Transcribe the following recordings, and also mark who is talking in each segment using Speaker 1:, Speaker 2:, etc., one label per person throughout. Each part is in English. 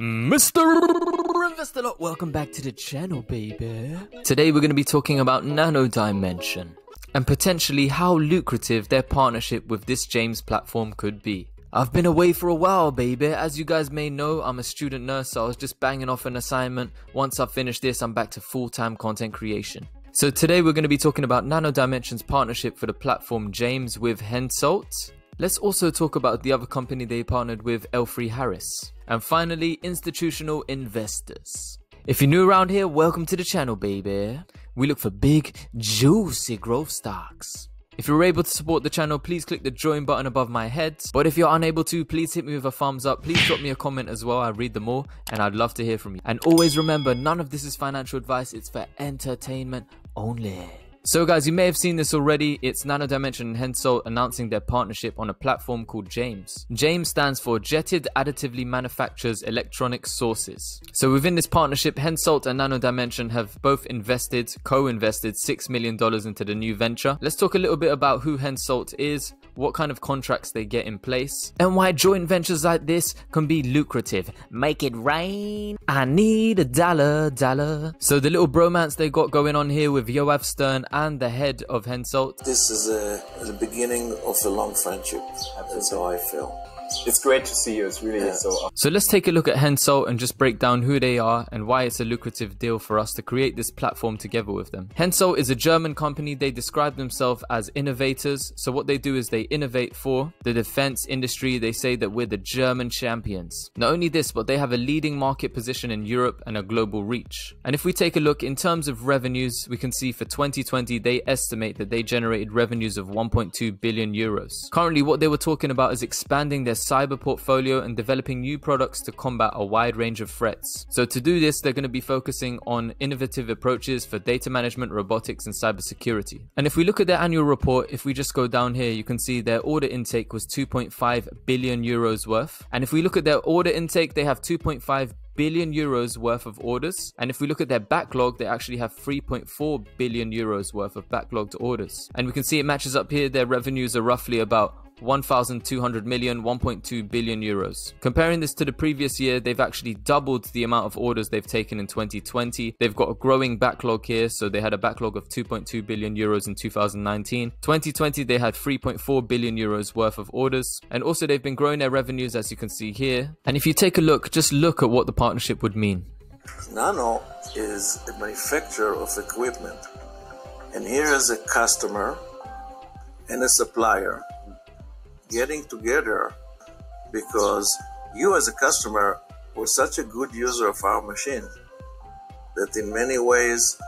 Speaker 1: Mr. Investor welcome back to the channel, baby. Today we're going to be talking about Nano Dimension and potentially how lucrative their partnership with this James platform could be. I've been away for a while, baby. As you guys may know, I'm a student nurse, so I was just banging off an assignment. Once I finish this, I'm back to full time content creation. So today we're going to be talking about Nano Dimension's partnership for the platform James with Hensoldt. Let's also talk about the other company they partnered with, L3 Harris. And finally, institutional investors. If you're new around here, welcome to the channel, baby. We look for big, juicy growth stocks. If you're able to support the channel, please click the join button above my head. But if you're unable to, please hit me with a thumbs up. Please drop me a comment as well. I read them all and I'd love to hear from you. And always remember, none of this is financial advice. It's for entertainment only. So guys, you may have seen this already. It's Nano Dimension and Hensoldt announcing their partnership on a platform called James. James stands for Jetted Additively Manufactures Electronic Sources. So within this partnership, Hensoldt and Nano Dimension have both invested, co-invested $6 million into the new venture. Let's talk a little bit about who Hensoldt is, what kind of contracts they get in place, and why joint ventures like this can be lucrative. Make it rain. I need a dollar, dollar. So the little bromance they got going on here with Yoav Stern and the head of Hensoldt.
Speaker 2: This is a, the beginning of a long friendship. That's how I feel.
Speaker 3: It's great to see you. It's really
Speaker 2: Yeah.
Speaker 3: so.
Speaker 1: So let's take a look at Hensoldt and just break down who they are and why it's a lucrative deal for us to create this platform together with them. Hensoldt is a German company. They describe themselves as innovators. So what they do is they innovate for the defense industry. They say that we're the German champions. Not only this, but they have a leading market position in Europe and a global reach. And if we take a look in terms of revenues, we can see for 2020 they estimate that they generated revenues of 1.2 billion euros. Currently what they were talking about is expanding their cyber portfolio and developing new products to combat a wide range of threats. So to do this, they're going to be focusing on innovative approaches for data management, robotics, and cybersecurity. And if we look at their annual report, if we just go down here, you can see their order intake was 2.5 billion euros worth. And if we look at their order intake, they have 2.5 billion euros worth of orders. And if we look at their backlog, they actually have 3.4 billion euros worth of backlogged orders. And we can see it matches up here. Their revenues are roughly about 1,200 million, 1.2 billion euros. Comparing this to the previous year, they've actually doubled the amount of orders they've taken in 2020. They've got a growing backlog here, so they had a backlog of 2.2 billion euros in 2019. 2020, they had 3.4 billion euros worth of orders, and also they've been growing their revenues as you can see here. And if you take a look, just look at what the partnership would mean.
Speaker 2: Nano is a manufacturer of equipment, and here is a customer and a supplier getting together because you, as a customer, were such a good user of our machine that in many ways,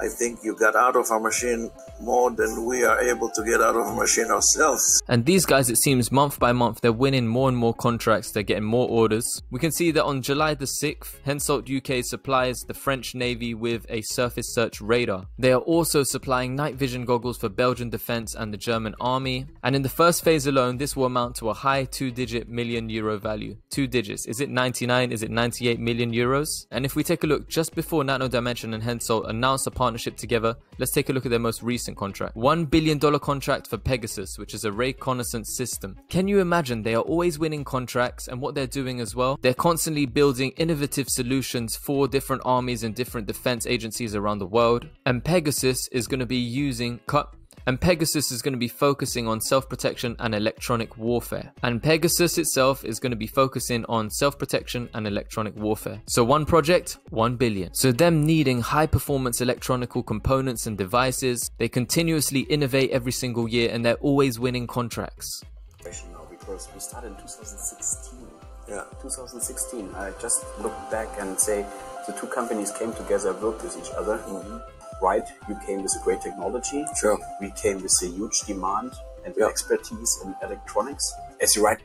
Speaker 2: I think you got out of our machine more than we are able to get out of a machine ourselves.
Speaker 1: And these guys, it seems month by month, they're winning more and more contracts, they're getting more orders. We can see that on July the 6th, Hensoldt UK supplies the French Navy with a surface search radar. They are also supplying night vision goggles for Belgian defense and the German army. And in the first phase alone, this will amount to a high two digit million euro value. Two digits. Is it 99? Is it 98 million euros? And if we take a look just before Nano Dimension and Hensoldt announced a partnership together, let's take a look at their most recent contract. $1 billion contract for Pegasus, which is a reconnaissance system. Can you imagine? They are always winning contracts, and what they're doing as well, they're constantly building innovative solutions for different armies and different defense agencies around the world. And Pegasus is going to be using cut. And Pegasus is going to be focusing on self protection and electronic warfare. And Pegasus itself is going to be focusing on self protection and electronic warfare. So, one project, 1 billion. So, them needing high performance electronical components and devices, they continuously innovate every single year and they're always winning contracts.
Speaker 3: Now because we started in 2016.
Speaker 2: Yeah.
Speaker 3: 2016. I just look back and say the two companies came together, worked with each other. Mm-hmm. Right? You came with a great technology.
Speaker 2: Sure.
Speaker 3: We came with a huge demand and
Speaker 2: Yeah.
Speaker 3: expertise in electronics. As you right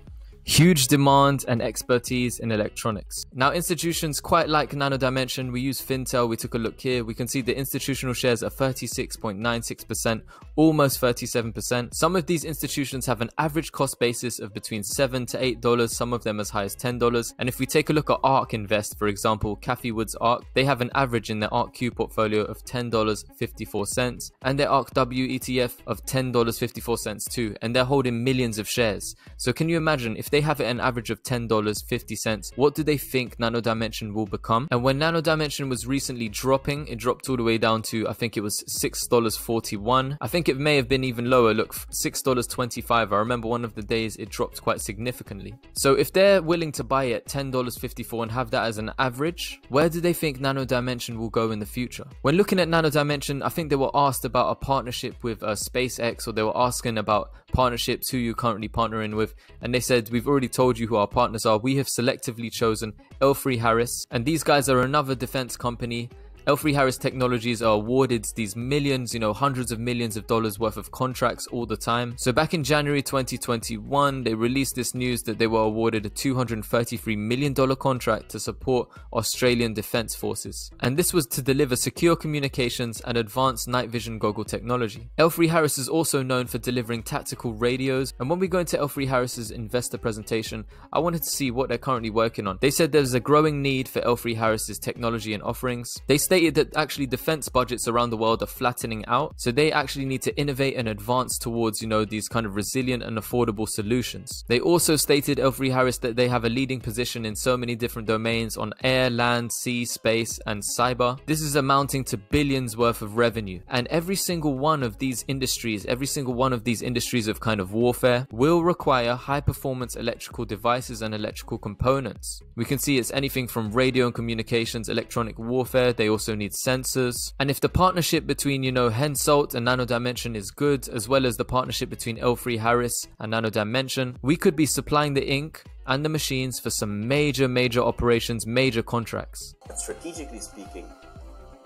Speaker 1: Huge demand and expertise in electronics. Now, institutions quite like Nano Dimension, we use Fintel, we took a look here. We can see the institutional shares are 36.96%, almost 37%. Some of these institutions have an average cost basis of between 7 to $8, some of them as high as $10. And if we take a look at ARK Invest, for example, Cathie Wood's ARK, they have an average in their ARK Q portfolio of $10.54 and their ARK W ETF of $10.54 too. And they're holding millions of shares. So can you imagine if they have it an average of $10.50, what do they think Nano Dimension will become? And when Nano Dimension was recently dropping, it dropped all the way down to, I think it was $6.41. I think it may have been even lower. Look, $6.25. I remember one of the days it dropped quite significantly. So if they're willing to buy it $10.54 and have that as an average, where do they think Nano Dimension will go in the future? When looking at Nano Dimension, I think they were asked about a partnership with uh, SpaceX or they were asking about partnerships who you're currently partnering with and they said we've already told you who our partners are. We have selectively chosen L3 Harris and these guys are another defense company L3 Harris Technologies are awarded these millions, you know, hundreds of millions of dollars worth of contracts all the time. So back in January 2021, they released this news that they were awarded a $233 million contract to support Australian Defence Forces. And this was to deliver secure communications and advanced night vision goggle technology. L3 Harris is also known for delivering tactical radios. And when we go into L3 Harris's investor presentation, I wanted to see what they're currently working on. They said there's a growing need for L3 Harris's technology and offerings. They stated that actually defense budgets around the world are flattening out, so they actually need to innovate and advance towards, you know, these kind of resilient and affordable solutions. They also stated, L3 Harris, that they have a leading position in so many different domains on air, land, sea, space, and cyber. This is amounting to billions worth of revenue, and every single one of these industries, every single one of these industries of kind of warfare, will require high performance electrical devices and electrical components. We can see it's anything from radio and communications, electronic warfare, they also also need sensors. And if the partnership between, you know, Hensoldt and Nano Dimension is good, as well as the partnership between L3 Harris and Nano Dimension, we could be supplying the ink and the machines for some major, major operations, major contracts.
Speaker 3: Strategically speaking,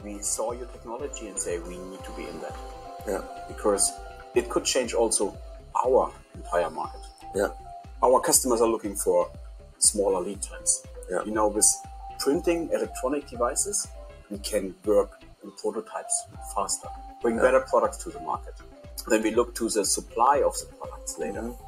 Speaker 3: we saw your technology and say we need to be in that.
Speaker 2: Yeah.
Speaker 3: Because it could change also our entire market.
Speaker 2: Yeah.
Speaker 3: Our customers are looking for smaller lead times.
Speaker 2: Yeah.
Speaker 3: You know, with printing electronic devices, we can work in prototypes faster, bring yeah. better products to the market. Then we look to the supply of the products later. Mm-hmm.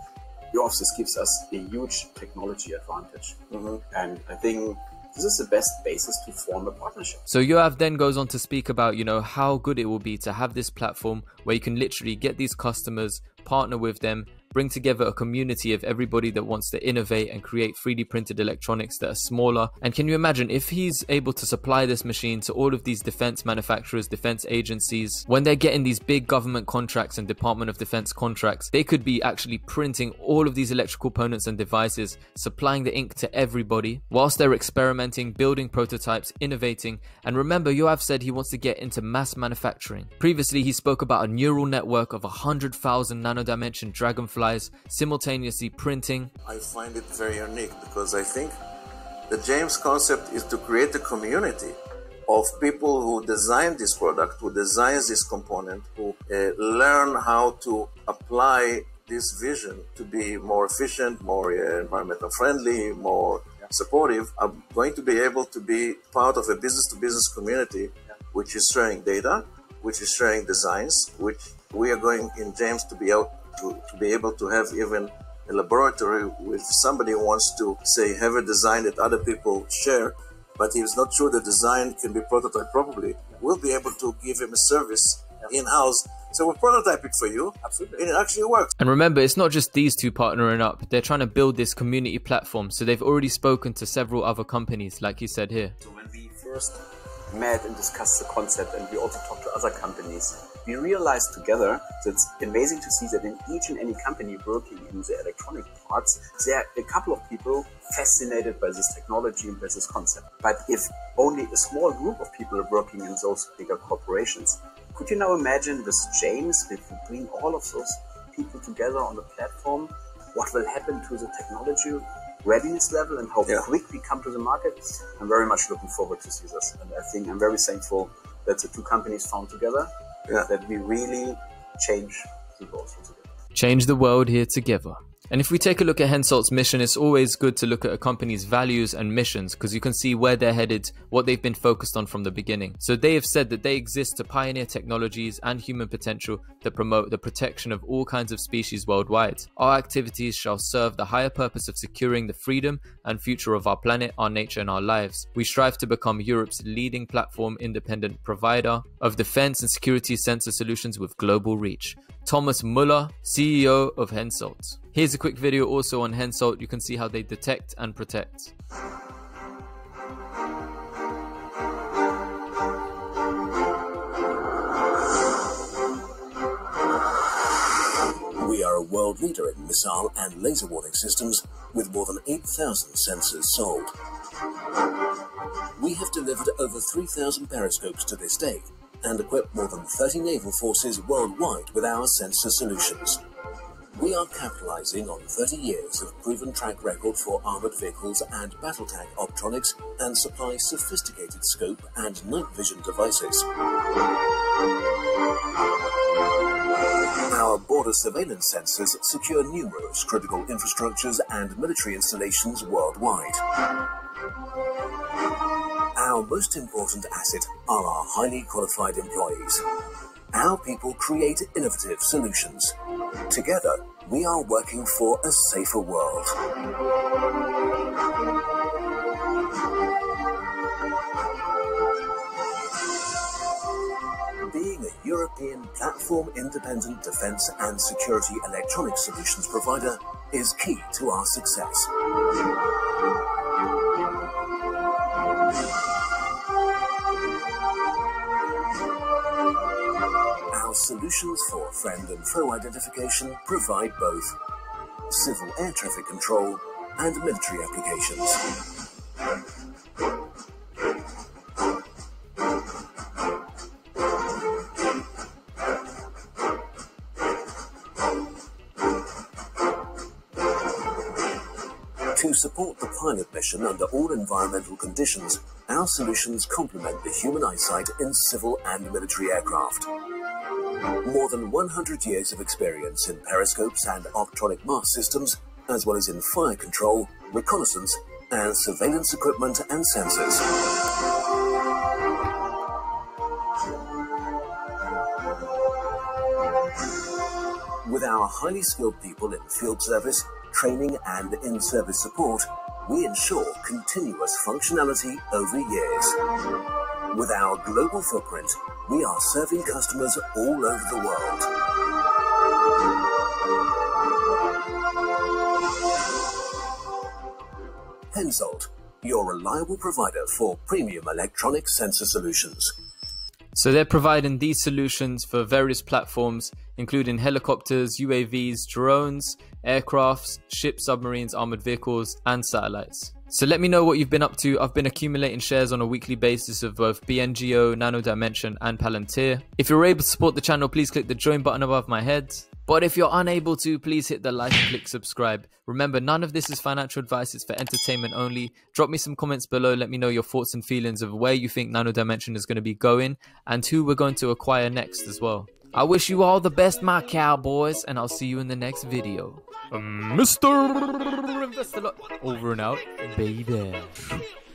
Speaker 3: This gives us a huge technology advantage. Mm-hmm. And I think this is the best basis to form a partnership.
Speaker 1: So Yoav then goes on to speak about, you know, how good it will be to have this platform where you can literally get these customers, partner with them, bring together a community of everybody that wants to innovate and create 3D printed electronics that are smaller. And can you imagine if he's able to supply this machine to all of these defense manufacturers, defense agencies, when they're getting these big government contracts and Department of Defense contracts, they could be actually printing all of these electrical components and devices, supplying the ink to everybody, whilst they're experimenting, building prototypes, innovating. And remember, Yoav said he wants to get into mass manufacturing. Previously, he spoke about a neural network of 100,000 nanodimension dragonfly flies, simultaneously printing.
Speaker 2: I find it very unique because I think the James concept is to create a community of people who design this product, who designs this component, who uh, learn how to apply this vision to be more efficient, more uh, environmental friendly, more supportive, are going to be able to be part of a business to business community which is sharing data, which is sharing designs, which we are going in James to be out to, to be able to have even a laboratory if somebody wants to say have a design that other people share but he's not sure the design can be prototyped properly we'll be able to give him a service in-house. So we'll prototype it for you
Speaker 3: absolutely.
Speaker 2: and it actually works.
Speaker 1: And remember it's not just these two partnering up. They're trying to build this community platform. So they've already spoken to several other companies like you said here.
Speaker 3: So when we first met and discussed the concept and we also talked to other companies we realized together that it's amazing to see that in each and any company working in the electronic parts, there are a couple of people fascinated by this technology and by this concept. But if only a small group of people are working in those bigger corporations, could you now imagine with James, if we bring all of those people together on the platform, what will happen to the technology readiness level and how yeah. quick we come to the market? I'm very much looking forward to see this. And I think I'm very thankful that the two companies found together yeah. that we really change the world together.
Speaker 1: Change the world here together. And if we take a look at Hensoldt's mission, it's always good to look at a company's values and missions because you can see where they're headed, what they've been focused on from the beginning. So they have said that they exist to pioneer technologies and human potential that promote the protection of all kinds of species worldwide. Our activities shall serve the higher purpose of securing the freedom and future of our planet, our nature, and our lives. We strive to become Europe's leading platform independent provider of defense and security sensor solutions with global reach. Thomas Muller, CEO of Hensoldt. Here's a quick video also on Hensoldt, you can see how they detect and protect.
Speaker 4: We are a world leader in missile and laser warning systems with more than 8,000 sensors sold. We have delivered over 3,000 periscopes to this day and equipped more than 30 naval forces worldwide with our sensor solutions. We are capitalizing on 30 years of proven track record for armored vehicles and battle tank optronics and supply sophisticated scope and night vision devices. Our border surveillance sensors secure numerous critical infrastructures and military installations worldwide. Our most important asset are our highly qualified employees. Our people create innovative solutions. Together, we are working for a safer world. Being a European platform independent defense and security electronic solutions provider is key to our success. Our solutions for friend and foe identification provide both civil air traffic control and military applications. To support the pilot mission under all environmental conditions, our solutions complement the human eyesight in civil and military aircraft. More than 100 years of experience in periscopes and optronic mast systems, as well as in fire control, reconnaissance, and surveillance equipment and sensors. With our highly skilled people in field service, training, and in service support, we ensure continuous functionality over years. With our global footprint, we are serving customers all over the world. Hensoldt, your reliable provider for premium electronic sensor solutions.
Speaker 1: So they're providing these solutions for various platforms, including helicopters, UAVs, drones, aircrafts, ships, submarines, armored vehicles, and satellites. So let me know what you've been up to. I've been accumulating shares on a weekly basis of both BNGO, Nano Dimension, and Palantir. If you're able to support the channel, please click the join button above my head. But if you're unable to, please hit the like and click subscribe. Remember, none of this is financial advice, it's for entertainment only. Drop me some comments below, let me know your thoughts and feelings of where you think Nano Dimension is going to be going and who we're going to acquire next as well. I wish you all the best, my cowboys, and I'll see you in the next video. Uh, Mr. Over and out, baby.